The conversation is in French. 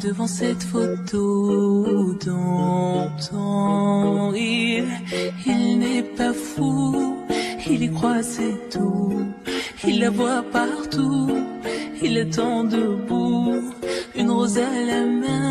Devant cette photo d'antan. Il, il n'est pas fou, il y croit c'est tout. Il la voit partout, il attend debout, une rose à la main.